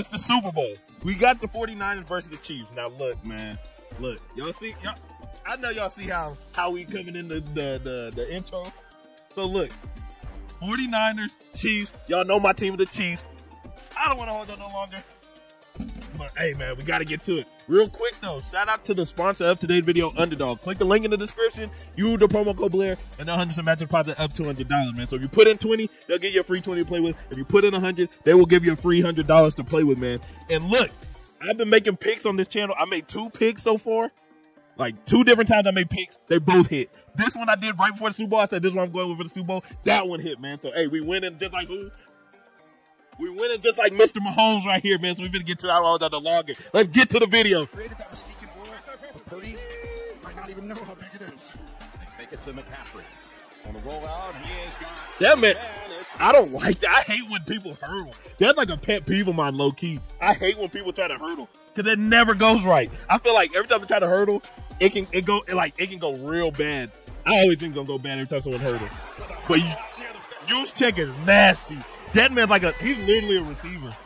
It's the Super Bowl. We got the 49ers versus the Chiefs. Now look, man. Look, y'all see y'all I know y'all see how how we coming in the the the, the intro. So look, 49ers, Chiefs. Y'all know my team, is the Chiefs. I don't want to hold on no longer. But hey, man, we got to get to it. Real quick, though, shout out to the sponsor of today's video, Underdog. Click the link in the description. Use the promo code Blair, and the 100 match deposit up to $200, man. So if you put in 20, they'll get you a free 20 to play with. If you put in 100, they will give you a free $100 to play with, man. And look, I've been making picks on this channel. I made two picks so far. Like two different times I made picks. They both hit. This one I did right before the Super Bowl. I said this one I'm going with for the Super Bowl. That one hit, man. So hey, we winning just like who? We winning just like Mr. Mahomes right here, man. So we're gonna get to that all the longer. Let's get to the video. Created that mistaken ball, but Purdy might not even know how big it is. It to McCaffrey. On the rollout, he is gone. That man, I don't like that. I hate when people hurdle. That's like a pet peeve of mine, low key. I hate when people try to hurdle because it never goes right. I feel like every time they try to hurdle, it can it go it like it can go real bad. I always think it's gonna go bad every time someone hurdle. But you, Juszczyk is nasty. That man's like a he's literally a receiver.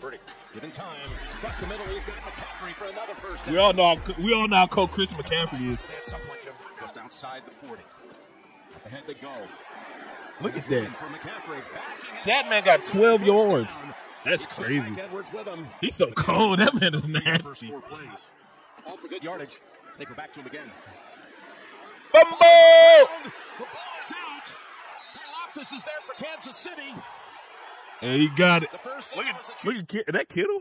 Purdy. Given time. Across the middle, he's got McCaffrey for another first. We all know we all know how Chris McCaffrey is. Point, Jim, just outside the 40. Up ahead they go. Look at that. That man got 12 yards. That's crazy. He's so cold. That man is nasty. All for good yardage. They go back to him again. Bumbo! The ball's out. Loftus is there for Kansas City. And he got it. Look at look at Kid- is that Kittle?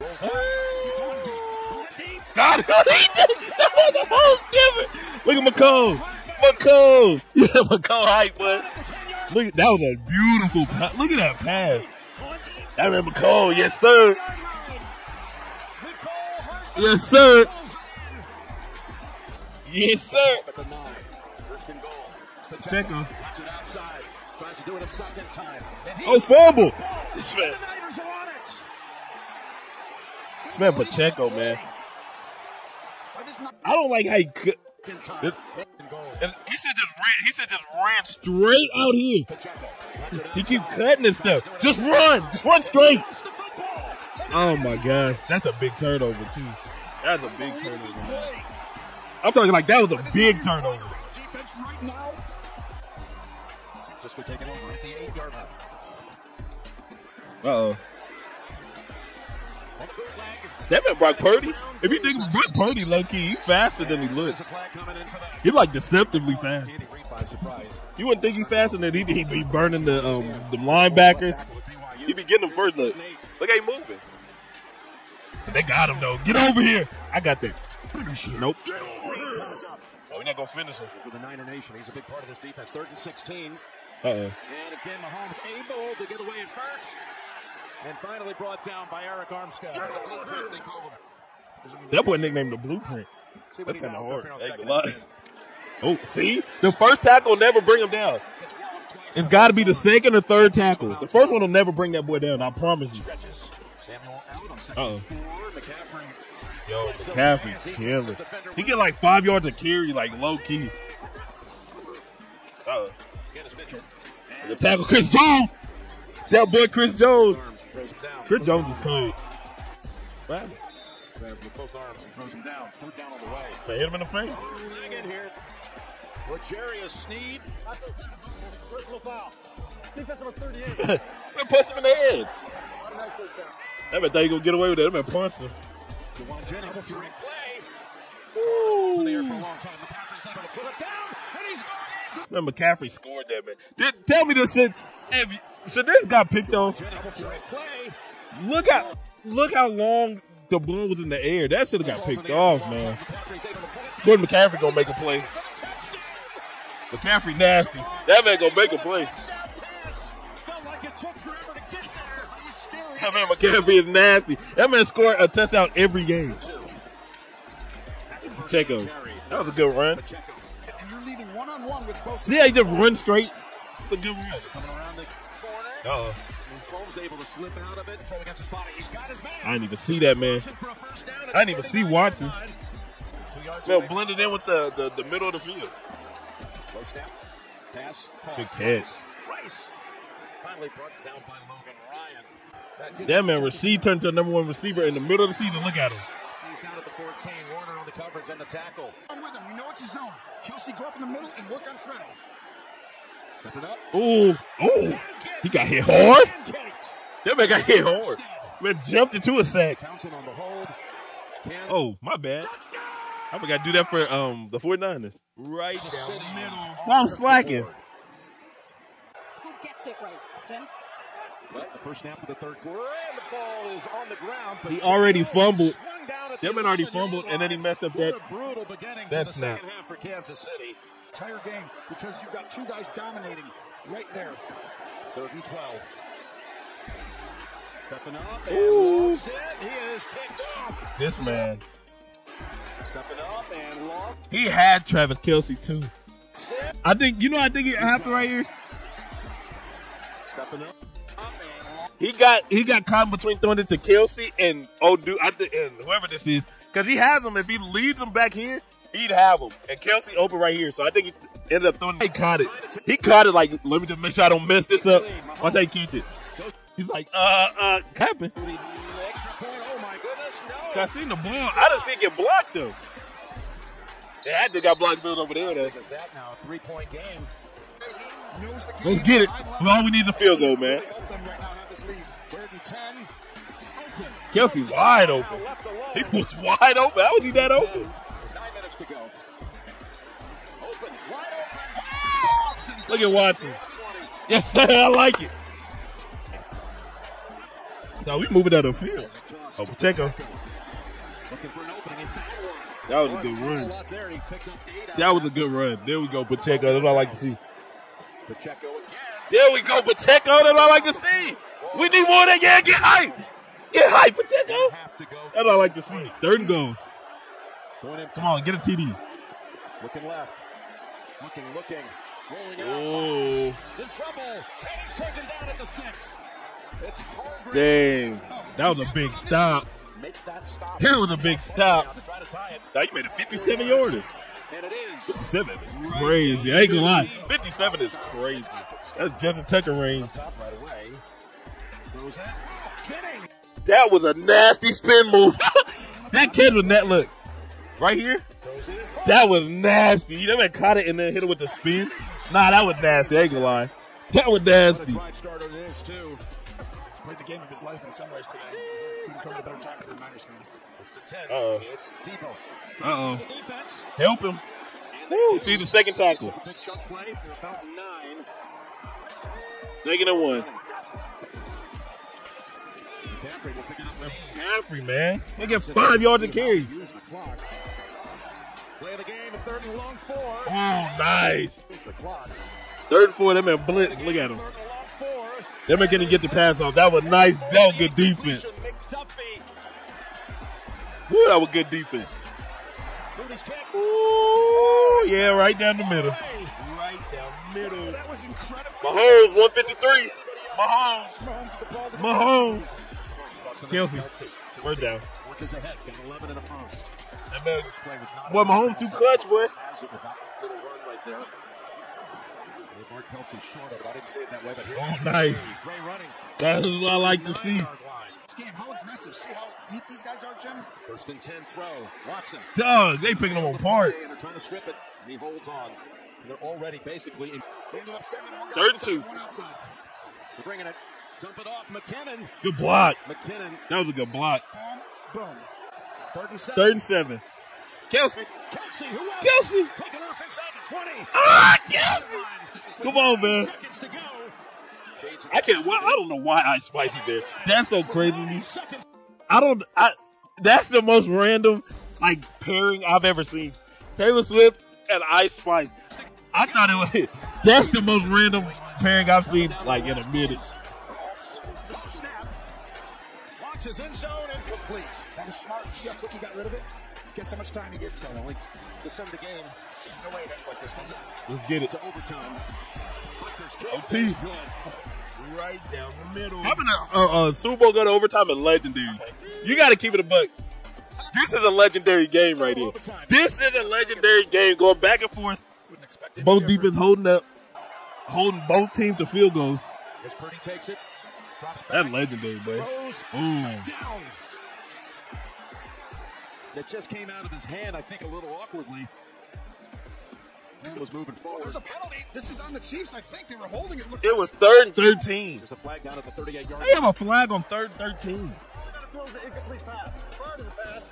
Rolls out. Going. God, he did that was oh, different. Look at Mecole. Mecole. Yeah, Mecole hype, bud. Look that was a beautiful pass. Look at that pass. That man Mecole, yes sir. Yes sir. Yes sir. At the Tries to do it a second time. Oh, fumble. This the man, Niners are on it. this man Pacheco, man. Why does not I don't like how he cut. It- And he should just ran. He should just ran straight out here. Pacheco. Cuts it He keep cutting this stuff. Just run. Just run straight. It's the football. Oh my gosh, that's a big turnover too. That's a big turnover. man. I'm talking like that was a big turnover. defense right now? Just we taking over at the eight yard line. Uh oh. On the. That man Brock Purdy. If you think Brock Purdy low key, he faster than he looks. There's a flag coming in for that. He like deceptively fast. Andy Reid by surprise. You wouldn't think he's faster than he he be burning the um the linebackers. Tackle with be getting them first look. Look how he moving. They got him though. Get over here. I got that. Nope. Pass up Oh, we're not gonna finish him. for the Niner Nation. He's a big part of this defense. Third and 16. Uh oh. And again, Mahomes able to get away at first. And finally brought down by Arik Armstead. They call him. That boy nicknamed the blueprint. See That's kind of hard. here on Ain't second gonna and lie. 10. Oh, see? The first tackle will never bring him down. Gets walloped twice. It's got to be the second or third tackle. The first one will never bring that boy down. I promise you. Stretches. Samuel out on second Uh-oh. and four. Yo, McCaffrey, killer. He get like five yards of carry, like low key. The tackle, Chris Jones. That boy, Chris Jones. Chris Jones is cold. What with both arms and throws him down. Third down the way. They hit him in the face. In here. L'Jarius Sneed. Personal foul. Defense number 38. Man, punch him in the head. That man thought he gonna get away with it. That man punched him. Jauan Jennings. Trick play. It's in the air for a long time. McCaffrey's able to put it down. And he's going Man, McCaffrey scored that man. Did, tell me this. If, should this got picked on? Look how look how long the ball was in the air. That should have got picked off, man. Gordon McCaffrey gonna make a play. McCaffrey nasty. That man gonna make a play. That man McCaffrey is nasty. That man scored a touchdown every game. Pacheco. That was a good run. You're leaving one on one with both. How he just run straight? A good run. coming around the corner. Uh-oh. Able to slip out of it, throw against his body. He's got his man. I didn't even see that man. Watson for a first down at I didn't even see Watson. yard line. Two yards Man, away. blended in with the, the, the middle of the field. Low snap. Pass. Good catch. Rice. Finally brought down by Logan Ryan. That man receive turned to a number one receiver in the middle of the season. Look at him. He's down at the 14. Warner on the coverage and the tackle. I'm with him. You know it's his zone. Kelce, go up in the middle and work on Freddie. Stepping up. Ooh, ooh, he got hit hard. That man got hit hard. Man jumped into a sack. Townsend on the hold. Can Oh, my bad. I forgot to do that for um the 49ers. Right Kansas City is I'm slacking. Who gets it right, Jim? But the first snap of the third quarter, and the ball is on the ground. but He already fumbled. swung That man already fumbled, and then he messed up that- a brutal beginning that to the snap. second half for Kansas City. Entire game because you've got two guys dominating right there. Third and 12. Stepping up and Ooh. lofts it. He is picked off. This man. Stepping up and lofts He had Travis Kelce too. I think you know. I think it happened right here. Stepping up. He got he got caught between throwing it to Kelce and oh dude, I think whoever this is, because he has him. If he leads him back here, he'd have him. And Kelce open right here, so I think he ended up throwing. He caught it. He caught it like let me just make sure I don't mess this up. Once I catch it, he's like uh uh goodness, I seen the ball. I didn't see it get blocked though. Yeah, I just got blocked built over there. Though. That now a three-point game. Let's get it. Well, all we need is a field goal, man. Help them right now have this lead. Third and 10. Open. Kelce's wide open. Now. He was wide open. How was he that open? Nine minutes to go. Open. Wide open. Look at Watson. Yes, I like it. No, we moving out of the field. Oh, Pacheco. Looking for an opening. He found one. That was a good run. lot there. He picked up eight out That was a good run. There we go, Pacheco. That's what I like to see. Pacheco again. There we go, Pacheco. That's what I like to see. We need more of that. Yeah, get hype. Get hype, Pacheco. Have go. That's what I like to see. Third and goal. Going in. Come on, get a TD. Looking left. Looking, looking. Rolling out. Oh, In trouble. And he's taken down at the six. It's Hargrave. dang. That was a big stop. Makes that stop. That was a big Now stop. to try to tie it. Now you made a 57 yarder. And it is. 57 is crazy. I ain't gonna lie. 57 is crazy. That's just a Tucker range. That was a nasty spin move. that kid was net look. Right here? That was nasty. You never caught it and then hit it with the spin? Nah, that was nasty. I ain't gonna lie. That was nasty. Played the game of his life in some ways today. Couldn't come a better time for the Niners 10. Uh-oh. Uh oh. Help him. Woo, see the second tackle. Big chunk play for about nine. One. Caffrey, man. They get five yards of carries. Use the clock. Play the game at third and long four. Oh, nice. Use the clock. Third and four, that man blitz. Look at him. Third and long four. That man couldn't get the pass off. That was nice. That was good defense. Woo, that was good defense. Ooh, yeah, right down the middle. Right down middle. That was incredible. Mahomes, 153. Mahomes. Mahomes Kelce. First down. Workers ahead. Got 11 in the first. That man, was not boy, Mahomes too clutch, boy. has it with that little run right there. Mark Kelce short of it. I didn't say it that way, but here Oh, nice. Ray running. That's what I like to see. Nine-yard line. This game, how aggressive. See how deep these guys are, Jim? First and 10 throw. Watson. Dog, they picking them apart. And they're trying to strip it. And he holds on. And they're already basically in. They ended up sending one guy. Third two. One outside. They're bringing it. Dump it off. McKinnon. Good block. McKinnon. That was a good block. Boom. Boom. Third and seven. Third and seven. Kelce. Kelce, who else? Kelce. Taking off inside the 20. Ah, Kelce. Come on, man. Seconds to go. I can't. Why, I don't know why Ice Spice is there. That's so crazy to me. I don't. I. That's the most random like pairing I've ever seen. Taylor Swift and Ice Spice. I thought it was. That's the most random pairing I've seen like in a minute. Snap. Launches in zone incomplete. That was smart. See how quick he got rid of it? Guess how much time he gets? Only. To send the game No way it ends like this, does it? Let's get it. to overtime. OT. Right down the middle. Having a, a, a Super Bowl go to overtime is legendary. You got to keep it a buck. This is a legendary game right here. This is a legendary game going back and forth. Wouldn't expect it. Both defense holding up, holding both teams to field goals. As Purdy takes it. Drops back. That's legendary, boy. Throws down. That just came out of his hand, I think, a little awkwardly. He was moving forward. There's a penalty. This is on the Chiefs. I think they were holding it. Look, It was third and 13. There's a flag down at the 38 yard line. They have a flag on third and 13. We're gonna close the incomplete pass. Prior to the pass,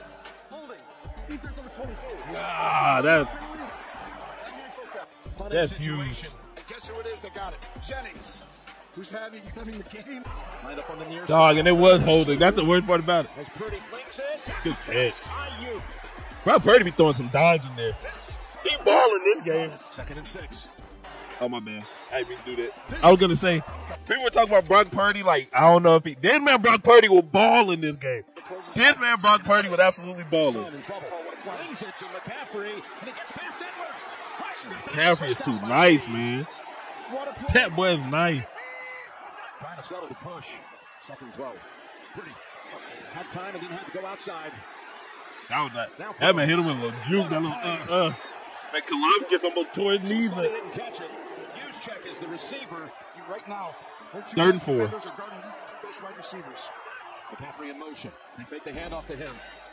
holding. Defense number 24. Ah, that's Punting That's situation. and guess who it is that got it? Jennings, who's having having the game. Lined up on the near dog, side. and it was holding. That's the worst part about it. As Purdy flings it. Good catch. Aiyuk. Brock Purdy be throwing some dimes in there. He balling this game. Second and six. Oh my man, I didn't do that. I was gonna say people were talking about Brock Purdy. Like I don't know if he. This man Brock Purdy will ball in this game. This man Brock Purdy would absolutely ball in. in trouble. Flings it to McCaffrey, and he gets past Edwards. McCaffrey is too nice, man. What a play. That boy is nice. Trying to settle the push. Second 12. Purdy had time and didn't have to go outside. That was that. That man hit him with a little juke. That little uh uh. Man, Kalov gets almost toward his knees. Didn't catch it. Juszczyk is the receiver. You right now. Third and four. defenders are guarding the two best wide receivers. McCaffrey in motion. They fake the handoff to him.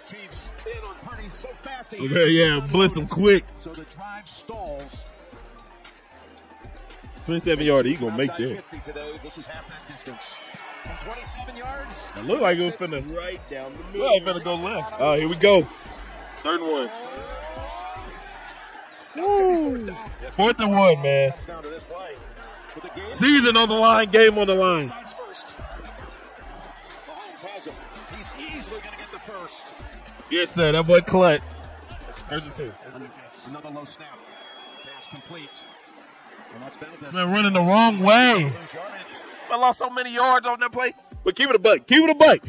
Chiefs in on Purdy so fast. okay, yeah, blitz him quick. So the drive stalls. 27 yard. He gonna make Outside that. 50 today. This is half that distance. From 27 yards. It looked like it was finna. right down the middle. Look like it finna go left. Oh, here we go. Third and one. Woo. Fourth and one, man. Comes down to this play. With the game Season on the line, game on the line. sides has him. He's easily going to get the first. Yes, sir. That boy clutch. First and two. Another low snap. Pass complete. And that's Valdez. Running the wrong way. I lost so many yards on that play. But keep it a buck. Keep it a buck.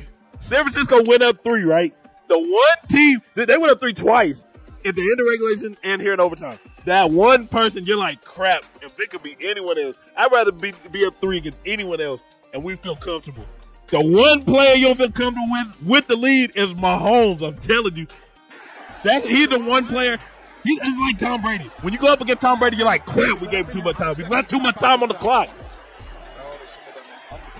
San Francisco went up three, right? The one team, they they went up three twice at the end of regulation and here in overtime. That one person, you're like, crap, if it could be anyone else, I'd rather be, be up three against anyone else, and we feel comfortable. The one player you don't feel comfortable with with the lead is Mahomes. I'm telling you. That's he's the one player. He's like Tom Brady. When you go up against Tom Brady, you're like, crap, we gave him too much time. We left too much time on the clock.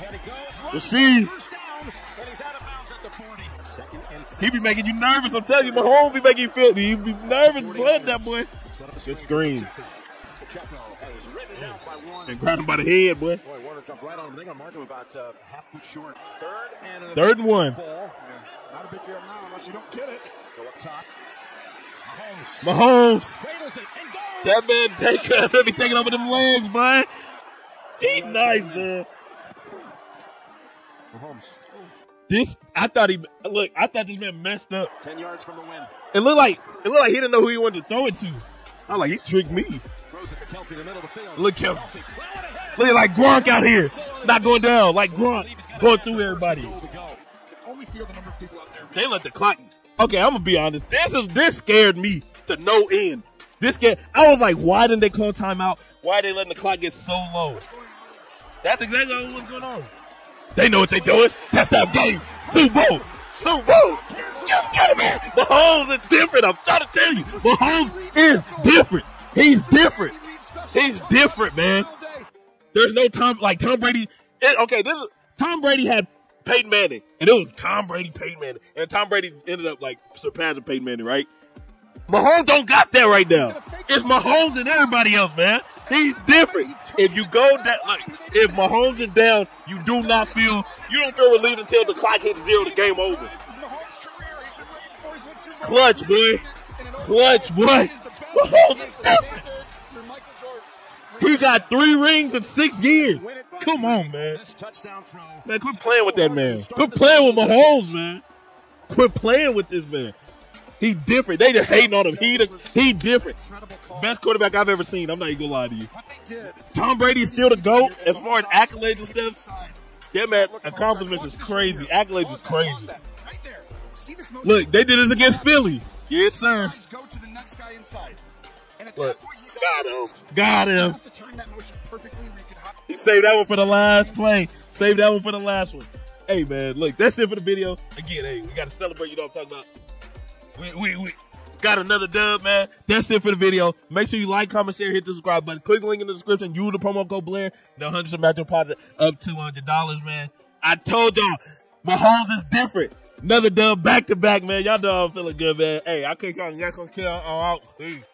And he goes. Receive. First down. And he's out of bounds at the 40. Second and six. He be making you nervous. I'm telling you, Mahomes be making you feel. He be nervous playing that boy. Set up a Good screen. screen. Pacheco has ridden down by one. And grab him by the head, boy. Boy, Warner jumped right on him. They're going to mark him about uh, half foot short. Third and Third and one. ball. Not a big deal now unless you don't get it. Go up top. Mahomes Mahomes. cradles it and goes. That man take that be taking over them legs, man. He nice, man. Mahomes, This I thought he look. I thought this man messed up. 10 yards from the win. It looked like it looked like he didn't know who he wanted to throw it to. I like he tricked me. Throws Kelce in the middle of the field. Look, Kelce. Kelce. Look like Gronk out here, not going down like Gronk, going through everybody. Goal to go. Only feel the number of people out there. They let the clock. Okay, I'm gonna be honest. This is this scared me to no end. This game, I was like, why didn't they call timeout? Why are they letting the clock get so low? That's exactly what's going on. They know what they're doing. That's that game. Super Bowl. Super Bowl. Just get it, man. Mahomes is different. I'm trying to tell you. Mahomes is different. He's different. He's different, man. There's no Tom like Tom Brady. it- okay, this is Tom Brady had Peyton Manning, and it was Tom Brady, Peyton Manning, and Tom Brady ended up like surpassing Peyton Manning, right? Mahomes don't got that right now. It's Mahomes and everybody else, man. He's different. If you go that like, if Mahomes is down, you do not feel you don't feel relieved until the clock hits zero, the game over. Clutch, boy. Clutch, boy. He got three rings in six years. Come on, man. Man, quit playing with that man. Quit playing with Mahomes, man. Quit playing with this man. He different. They just hating on him. He he different. Best quarterback I've ever seen. I'm not even gonna lie to you. Tom Brady is still the GOAT as far as accolades and stuff. That man accomplishments is crazy. Accolades is crazy. Look, they did this against Philly. Yes, sir. Go to the next guy inside. Look, got him. Got him. to. He saved that one for the last play. Save that one for the last one. Hey man, look, that's it for the video. Again, hey, we gotta celebrate, you know what I'm talking about. We we we got another dub, man. That's it for the video. Make sure you like, comment, share, hit the subscribe button. Click the link in the description. Use the promo code Blair. The 100 match deposit up hundred dollars, man. I told y'all, Mahomes is different. Another dub back to back, man. Y'all know I'm feeling good, man. Hey, I kick on y'all gonna kill on out.